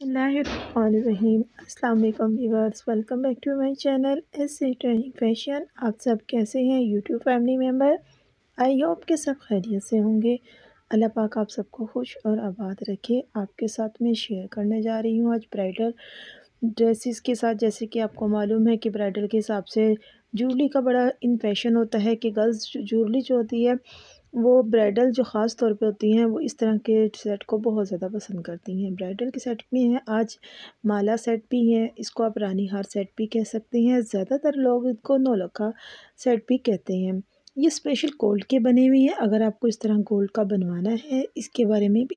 अस्सलाम वालेकुम viewers, welcome back to my channel S training fashion. आप सब कैसे हैं? YouTube family member I hope के सब खैरियत से होंगे। अल्लाह पाक आप सबको खुश और आबाद रखे। आपके साथ में शेयर करने जा रही हूँ आज ब्राइडल ड्रेसेस के साथ। जैसे कि आपको मालूम है कि ब्राइडल के हिसाब से जूलरी का बड़ा इन फ़ैशन होता है कि गर्ल्स जूलरी जो होती है वो ब्राइडल जो ख़ास तौर पे होती हैं, वो इस तरह के सेट को बहुत ज़्यादा पसंद करती हैं। ब्राइडल के सेट में हैं, आज माला सेट भी हैं, इसको आप रानी हार सेट भी कह सकते हैं, ज़्यादातर लोग इसको नौलखा सेट भी कहते हैं। ये स्पेशल गोल्ड के बने हुए हैं, अगर आपको इस तरह गोल्ड का बनवाना है, इसके बारे में भी